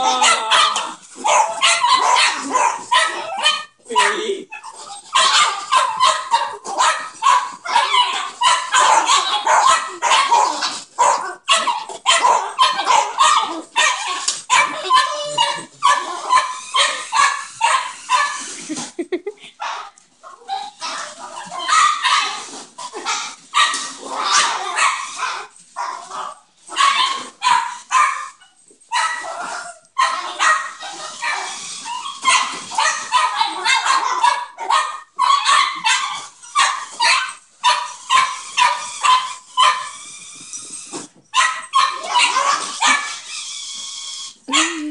Oh. Mm-hmm.